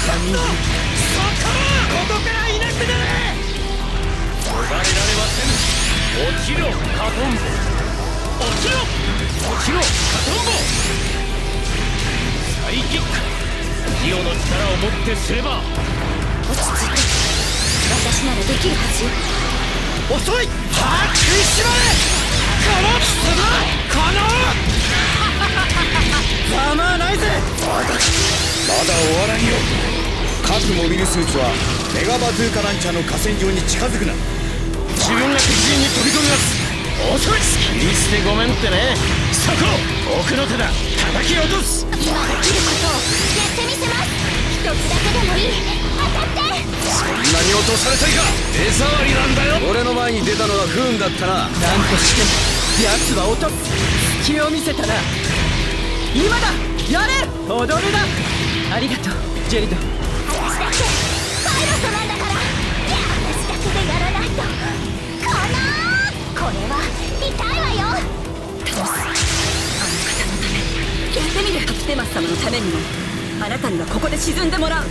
ンドそこここからいなくなれ。逃れられません落ちろ。カトンボ落ちろ。落ちろ。カトンボサイキックディオの力をもってすれば落ち着いて私ならできるはずよ遅いはっ食いしばれこの貴様終わらんよ。各モビルスーツはメガバズーカランチャーの河川上に近づくな。自分が敵陣に飛び込みます遅い切り捨てごめんってね。そこ奥の手だ。叩き落とす。今できることをやってみせます。一つだけでもいい。当たって。そんなに落とされたいか。手触りなんだよ。俺の前に出たのは不運だったななんとしても奴は落とす隙を見せたな今だやれ踊るなありがとうジェイド。私だってパイロットなんだから私だけでやらないと。このこれは痛いわよ。タノスあの方のためやってみるハプテマス様のためにも。あなたにはここで沈んでもらう